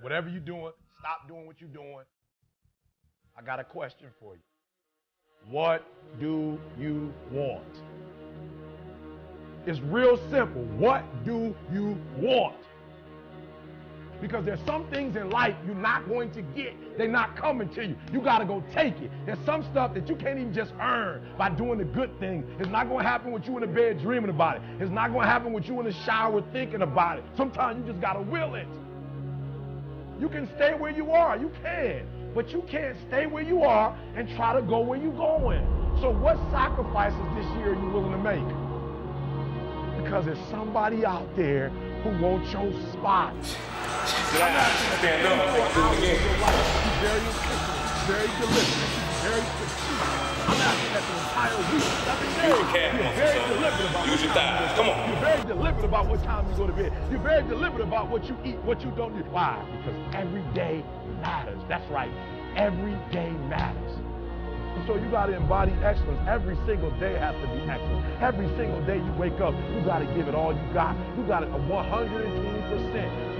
whatever you're doing, stop doing what you're doing. I got a question for you. What do you want? It's real simple. What do you want? Because there's some things in life you're not going to get. They're not coming to you. You got to go take it. There's some stuff that you can't even just earn by doing the good thing. It's not going to happen with you in the bed dreaming about it. It's not going to happen with you in the shower thinking about it. Sometimes you just got to will it. You can stay where you are. You can. But you can't stay where you are and try to go where you're going. So what sacrifices this year are you willing to make? Because there's somebody out there who wants your spot. Stand up. Do it again. He's very very deliberate, very strategic. I'm the entire week. You're very deliberate about Use your thighs. Come on. You're very deliberate about what time you go to bed. You're very deliberate about what you eat, what you don't eat. Why? Because every day matters. That's right. Every day matters. So you got to embody excellence. Every single day has to be excellent. Every single day you wake up, you got to give it all you got. You got it 120%.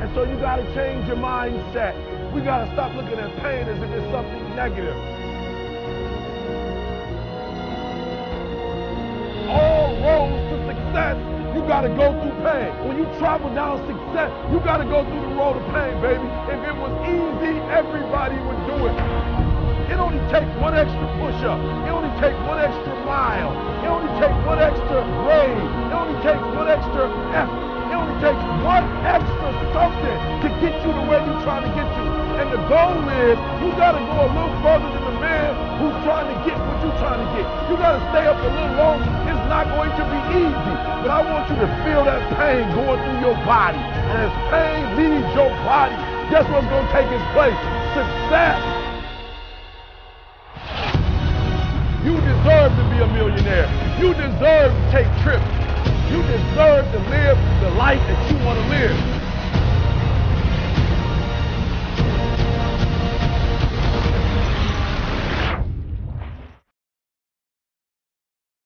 And so you got to change your mindset. We got to stop looking at pain as if it's something negative. All roads to success, you got to go through pain. When you travel down success, you got to go through the road of pain, baby. If it was easy, everybody would do it. It only takes one extra push-up. It only takes one extra mile. It only takes is you got to go a little further than the man who's trying to get what you're trying to get. You got to stay up a little longer. It's not going to be easy, but I want you to feel that pain going through your body. And as pain leaves your body, guess what's going to take its place? Success. You deserve to be a millionaire. You deserve to take trips. You deserve to live the life that you want to live.